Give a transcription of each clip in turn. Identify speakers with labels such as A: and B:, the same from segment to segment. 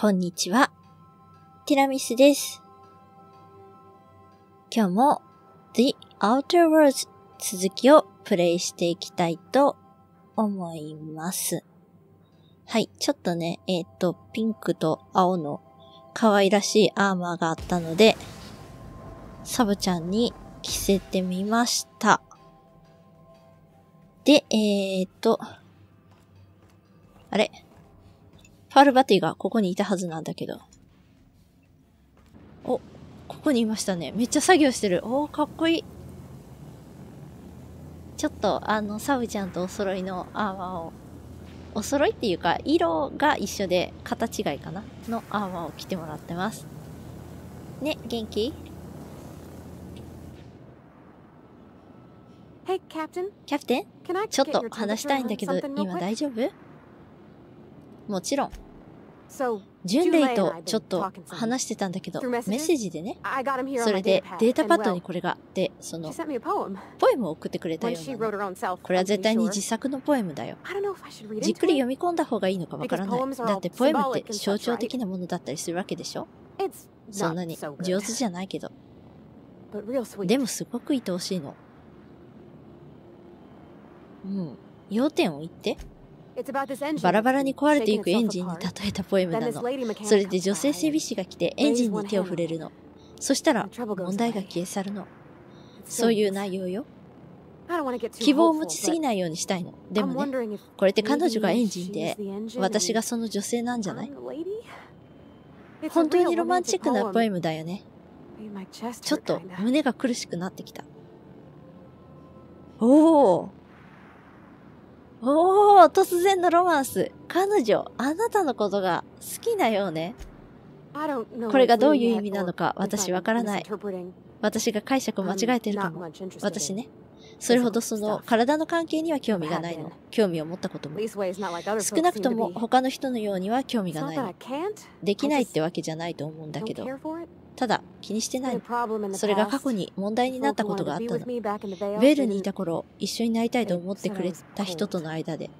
A: こんにちは。ティラミスです。今日も The Outer Worlds 続きをプレイしていきたいと思います。はい、ちょっとね、えっ、と、ピンクと青の可愛らしいアーマーがあったので、サブちゃんに着せてみました。で、えっ、と、あれ？ファルバティがここにいたはずなんだけど。お、ここにいましたね。めっちゃ作業してる。おー、かっこいい。ちょっと、あの、サブちゃんとお揃いのアーマーを、お揃いっていうか、色が一緒で、形違いかなのアーマーを着てもらってます。ね、元気
B: ？Hey, Captain.
A: キャプテンちょっと話したいんだけど今?大丈夫？もちろん。ジュンレとちょっと話してたんだけど、メッセージでね、それでデータパッドにこれがあって、その、ポエムを送ってくれたような、これは絶対に自作のポエムだよ。じっくり読み込んだ方がいいのかわからない。だってポエムって象徴的なものだったりするわけでしょ？そんなに上手じゃないけど。でもすごく愛おしいの。うん。要点を言って。バラバラに壊れていくエンジンに例えたポエムなの。それで女性整備士が来てエンジンに手を触れるの。そしたら問題が消え去るの。そういう内容よ。希望を持ちすぎないようにしたいの。でもね、これって彼女がエンジンで、私がその女性なんじゃない？本当にロマンチックなポエムだよね。ちょっと胸が苦しくなってきた。おおおー、突然のロマンス。彼女、あなたのことが好きなようね。これがどういう意味なのか私わからない。私が解釈を間違えてるかも。私ね。それほどその体の関係には興味がないの。興味を持ったことも。少なくとも.他の人のようには興味がないの.できないってわけじゃないと思うんだけど.ただ気にしてないの。それが過.去に問題になったことがあったのベールにいた頃、一緒になりたいと思ってくれた人との間で、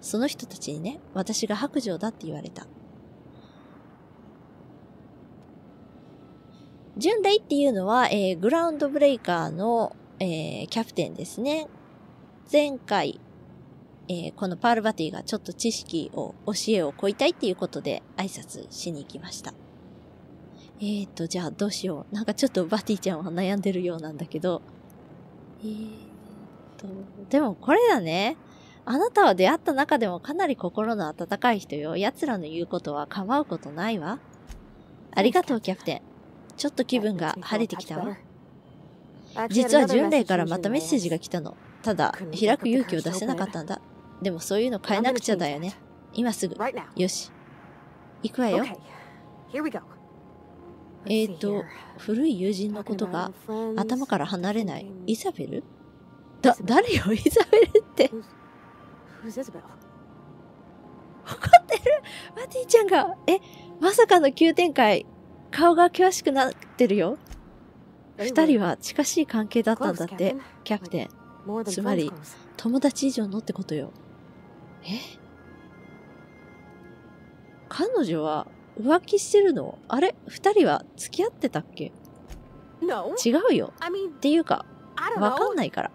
A: その人たちにね、私が白状だって言われた。ジュンレイっていうのは、えーグラウンドブレイカーの、えーキャプテンですね。前回、えーこのパールバティがちょっと知識を、教えをこいたいっていうことで挨拶しに行きました。えーと、じゃあどうしよう。なんかちょっとバティちゃんは悩んでるようなんだけど、えーと、でもこれだね。あなたは出会った中でもかなり心の温かい人よ。奴らの言うことは構うことないわ。ありがとう、キャプテン。ちょっと気分が晴れてきたわ。実は巡礼からまたメッセージが来たの。ただ、開く勇気を出せなかったんだ。でもそういうの変えなくちゃだよね。今すぐ。よし。行くわよ。えーと、古い友人のことが頭から離れない。イザベル？だ、誰よ、イザベルって。怒ってる？マティちゃんが、え、まさかの急展開。顔が険しくなってるよ。二人は近しい関係だったんだって、キャプテン。つまり友達以上のってことよ。え？彼女は浮気してるの？あれ？二人は付き合ってたっけ？違うよ。っていうか、わかん.ないから。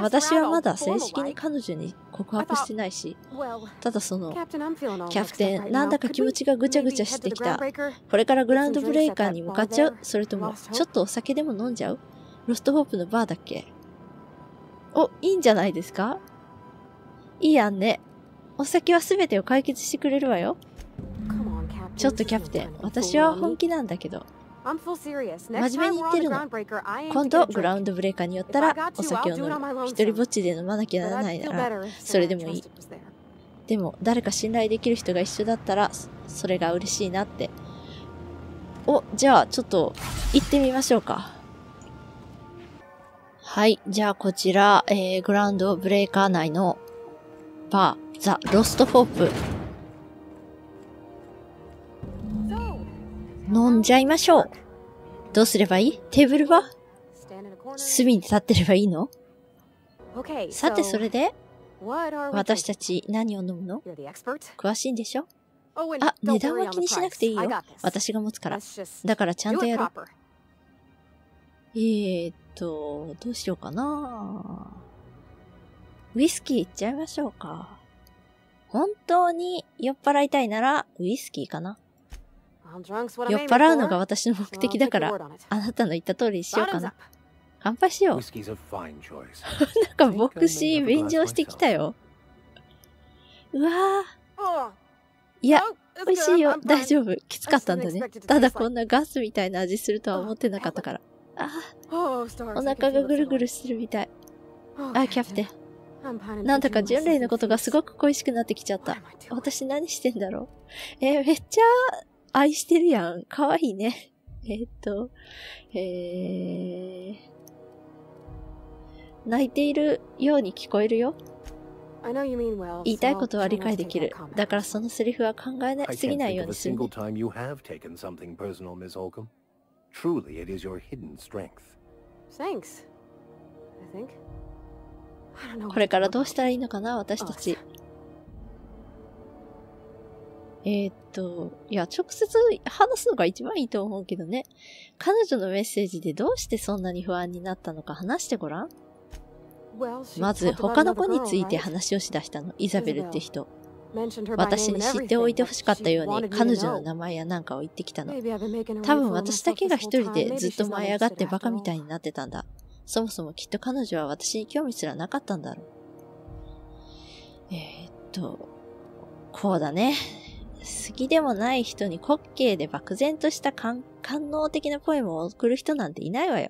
A: 私はまだ正式に.彼女に告白してないし、ただその、キャプテン、なん.だか気持ちがぐちゃぐちゃしてきた?これからグラウンドブレイカーに向かっちゃう？それとも、ちょっとお酒でも飲んじゃう？ロストホープのバーだっけ？お、いいんじゃないですか？いいやんね。お酒は全てを解決してくれるわよ。ちょっとキャプテン、私は本気なんだけど.真面目に言ってるの今度グラウ.ンドブレイカーに寄ったら、お酒を飲む。一人ぼっちで飲まなきゃならないなら、それでもいい.でも誰か信頼できる人が一緒だったら、そそれが嬉しいなって。お、じゃあちょっと行ってみましょうか。はい。じゃあこちら、えー、グラウンドブレイカー内のバー、ザ・ロストホープ。飲んじゃいましょう。どうすればいい？テーブルは？隅に立ってればいいの？さてそれで、私?たち何を飲むの？詳しいんでしょ
B: ？Oh,
A: あ、値段は気にしなく.ていいよ.私が持つから。だからちゃんとやろう。
B: proper.
A: えーっと、どうしようかな。ウイスキーいっちゃいましょうか。本当に酔っ払いたいなら、ウイスキーかな。酔っ払うのが私の目的だから、あなたの言った通りにしようかな。乾杯しよう。なんか牧師、便乗してきたよ。うわぁ。いや、美味しいよ。大丈夫。きつかったんだね。ただこんなガスみたいな味するとは思ってなかったから。あお腹がぐるぐるするみたい。あ、キャプテン。なんだか巡礼のことがすご
B: く
A: 恋しくなってきちゃった。私何してんだろう？え、めっちゃ、愛してるやん。かわいいね。えっと、えー、泣いているように聞こえるよ。言いたいことは理解できる。だからそのセリフは考えすぎないようにする。これからどうしたらいいのかな私たち。えーっと、いや、直接話すのが一番いいと思うけどね。彼女のメッセージでどうしてそんなに不安になったのか話してごらん。まず、他の子について?話をしだしたの。イザベルって人。私に知っておいてほしかったように彼女の.名前やなんかを言ってきたの。多分私だけが一人.でずっと舞い上がってバカみたい.になってたんだ。そもそもきっと彼女は私に興味すらなかったんだろう。えー、っと、こうだね。好きでもない人に滑稽で漠然とした官官能的なポエムを送る人なんていないわよ。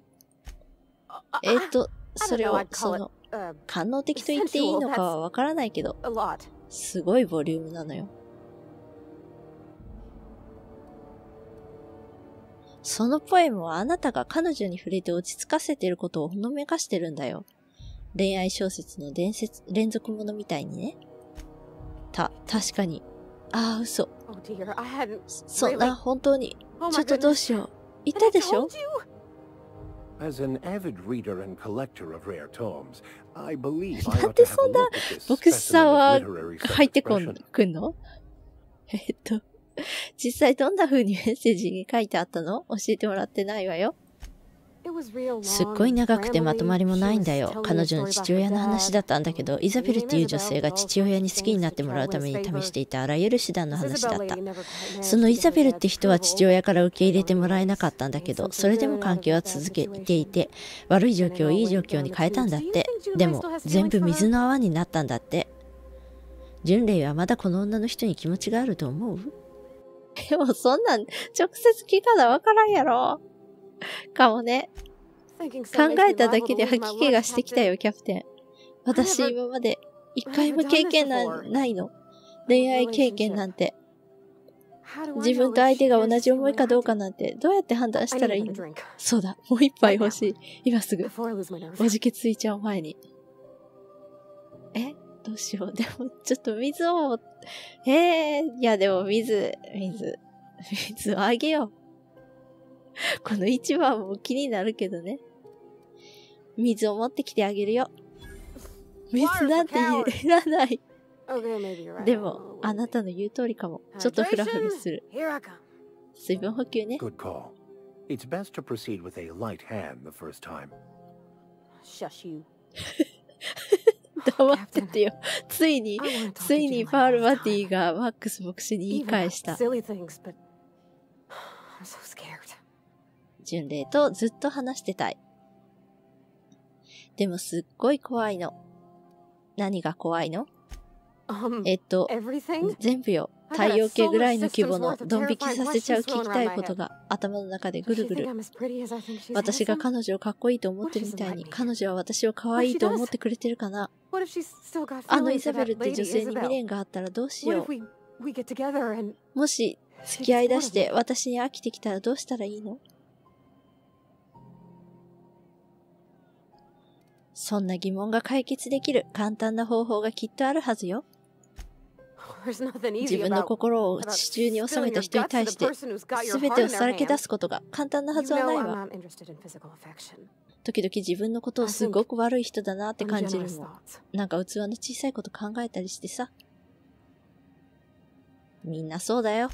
B: Uh,
A: えー、っと、それをその、
B: uh,
A: 官能的と言っていいのかはわからないけど.すごいボリュームなのよ。そのポエムはあなたが彼女に触れて落ち着かせてることをほのめかしてるんだよ。恋愛小説の伝説、連続ものみたいにね。た、確かに。ああ、嘘。
B: Oh.
A: そんな、本当に。
B: Oh
A: ちょっとどう.しよう。言ったでしょ?
C: As an avid reader and collector of rare tomes, I believe I
A: なん
C: ought
A: で
C: to have
A: そ
C: a
A: んな
C: look at this specimen
A: は
C: of literary
A: 入ってこん
C: self-expression.
A: くんのえっと、実際どんな風にメッセージに書いてあったの教えてもらってないわよ。すっごい長くてまとまりもないんだ.よ彼女の父親の話だったんだけど、イザベルっていう女性が父親に好きになってもらうために試していたあらゆる手段の.話だったそのイザベルって人は.父親から受け入れてもらえなかったんだけど、それでも関係は続けていて、悪い状況をいい状況に変えたんだって。でも、全部水の泡になったんだって。純麗はまだこの女の人に気持ちがあると思う？でもそんなん直接聞かなわからんやろ。かもね。考えただけで吐き気がしてきたよ、キャプテン。私、今まで、一回も経験な,いの。恋愛経験なんて。自分と相手が同じ思いかどうかなんて、どうやって判断したらいいの？そうだ、もう一杯欲しい。今すぐ。おじけついちゃう前に。え？どうしよう。でも、ちょっと水を、えー、いや、でも水、水、水をあげよう。この一番も気になるけどね。水を持ってきてあげるよ。水なんていらない。でも、あなたの言う通りかも。ちょっとフラフラする。水分補給ね。
C: Good call. It's best to proceed with a light hand the first time.
B: Shush you.
A: 黙っててよ。ついに、つ
B: to
A: いにパールバティ.がマックス牧師に言い返した。
B: silly things, but
A: 巡礼とずっと話してたい。でもすっごい怖いの。何が怖いの
B: ？Um,
A: えっと、
B: everything?
A: 全部よ。太陽系ぐらいの規模のドン引きさせちゃう聞きたいことが頭の中でぐるぐる。私が?彼女をかっこいいと思ってるみたいに、彼女は私を可愛いと思ってくれてるかな？あのイザベルって女性に未?練があったらどうしよう。もし付き合い出して私に飽きてきたらどうしたらいいの？そんな疑問が解決できる簡単な方法がきっとあるはずよ。自分の心を地中に収めた人に対して
B: 全
A: てをさらけ出すことが簡単なはずはないわ。時々自分のことをすごく悪い人だなって感じる
B: も。
A: なんか器の小さいこと考えたりしてさ。みんなそうだよ。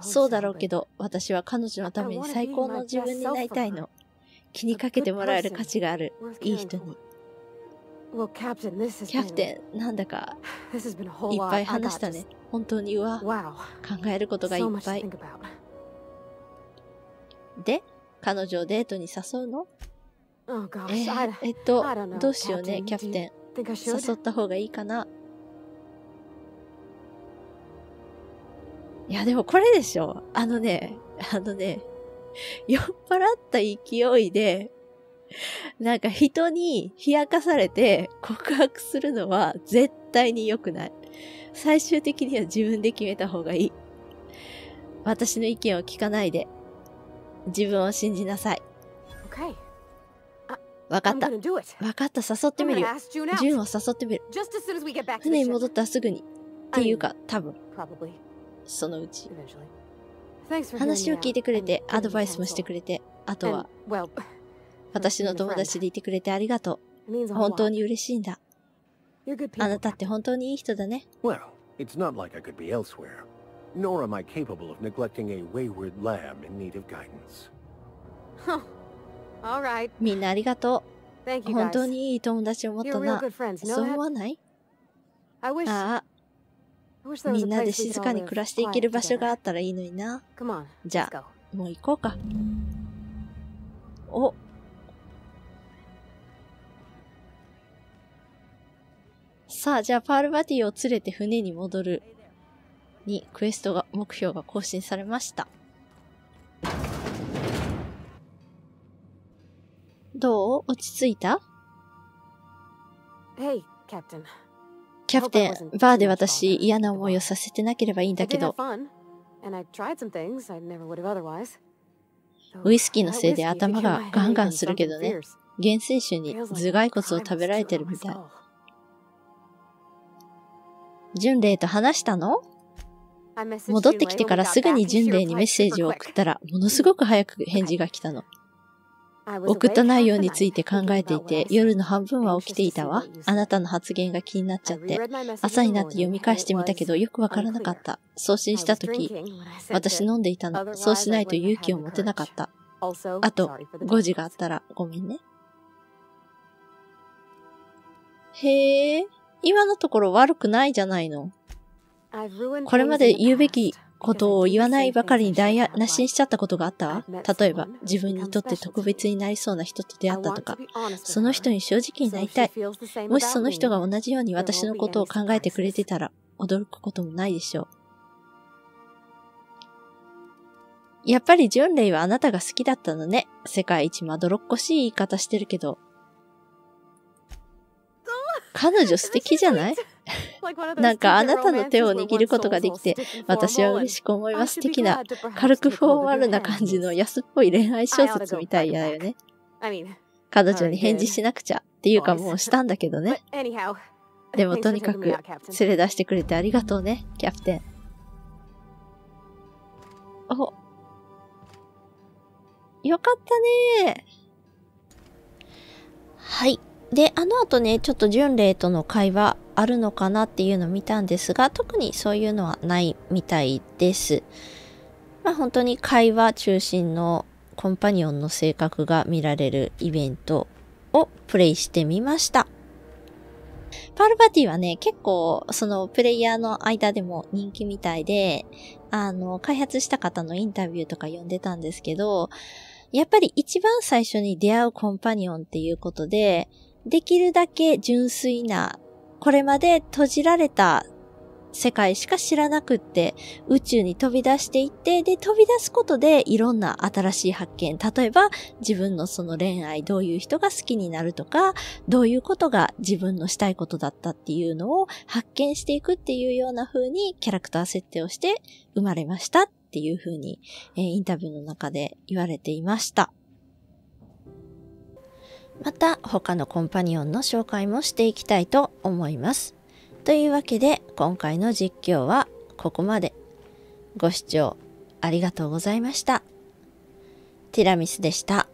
A: そうだろうけど、私は彼女のために最高の自分になりたいの。気にかけてもらえる価値がある。いい人に。キャプテンなんだか。いっぱい話したね。本当にうわ。考えることがいっぱい。で彼女をデートに誘うの？えーえ、っとどうしようねキャプテン誘った方がいいかな？いやでもこれでしょ。あのねあのね 酔っ払った勢いで、なんか人に冷やかされて告白するのは絶対に良くない。最終的には自分で決めた方がいい。私の意見を聞かないで、自分を信じなさい。
B: Okay.
A: わかった。わかった、誘ってみるよ。ジュンを誘ってみる。船に.戻ったらすぐに。っていうか、多分、そのうち。
B: Eventually. Thanks for
A: 話を聞いてくれて、アドバイスもしてくれて、あと
B: and,
A: は
B: well,
A: 私の友達でいてくれてありがと
B: it means
A: う。本当
B: lot.
A: に嬉しいんだ。
B: You're good
A: あ
B: people.
A: なたって本当にいい人だね。
C: Well, it's not like I could be elsewhere. Nor am I capable of neglecting a wayward lamb in need of guidance.
B: All right.
A: みんなありがと
B: Thank
A: う。
B: you
A: 本
B: guys.
A: 当にいい友達を持っ
B: You're
A: た
B: real
A: な。
B: good friends. You
A: そう思?わない
B: I wish,
A: ああ、みんなで静かに暮らしていける場所があ.ったらいいのにな。じゃあ.もう行こうか。お。さあ、じゃあパールバティを連れて船に戻るにクエストが、目標が更新されました。どう？落ち着いた
B: ？Hey, Captain.
A: キャプテン、バーで私嫌な思いをさせてなければいいんだけど.ウイスキーのせいで頭がガンガンするけどね。原生種に頭蓋骨を食べられてるみたい。巡礼と話したの？戻ってきてからすぐに巡礼にメッセージを送ったら、ものすごく早く返事が来たの。送った内容について考えていて、夜の半分は起きていたわ。あなたの発言が気になっちゃって。朝になって読み返してみたけど、よくわからなかった。送信したとき、私飲んでいたの。そうしないと勇気を持てなかった。あと、5時があったらごめんね。へえ、今のところ悪くないじゃないの。これまで言うべきことを言わないばかりに台無しにしちゃったことがあった？わ。例えば、自分にとって特別になりそうな人と出会ったとか、その人に正直になりたい。もしその人が同じように私のことを考えてくれてたら、驚くこともないでしょう。やっぱり純霊はあなたが好きだったのね。世界一まどろっこしい言い方してるけど。彼女素敵じゃない？なんかあなたの手を握ることができて、私は嬉しく思います。的な、軽くフォーマルな感じの安っぽい恋愛小説みたいだよね。彼女に返事しなくちゃっていうかもうしたんだけどね。でもとにかく連れ出してくれてありがとうね、キャプテン。お。よかったねはい。で、あの後ね、ちょっと純霊との会話あるのかなっていうのを見たんですが、特にそういうのはないみたいです。まあ本当に会話中心のコンパニオンの性格が見られるイベントをプレイしてみました。パールパティはね、結構そのプレイヤーの間でも人気みたいで、あの、開発した方のインタビューとか読んでたんですけど、やっぱり一番最初に出会うコンパニオンっていうことで、できるだけ純粋な、これまで閉じられた世界しか知らなくって、宇宙に飛び出していって、で、飛び出すことでいろんな新しい発見。例えば、自分のその恋愛、どういう人が好きになるとか、どういうことが自分のしたいことだったっていうのを発見していくっていうような風にキャラクター設定をして生まれましたっていう風に、えーインタビューの中で言われていました。また他のコンパニオンの紹介もしていきたいと思います。というわけで今回の実況はここまで。ご視聴ありがとうございました。ティラミスでした。